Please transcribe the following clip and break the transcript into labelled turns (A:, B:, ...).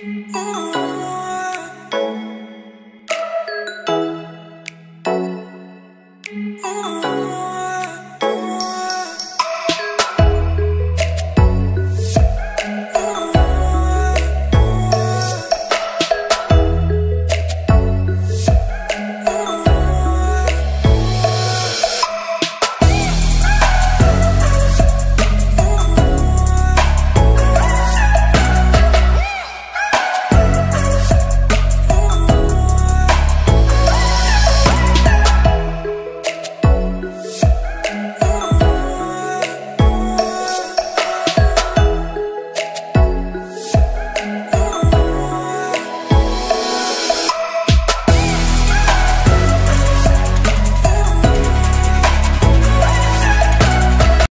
A: Oh.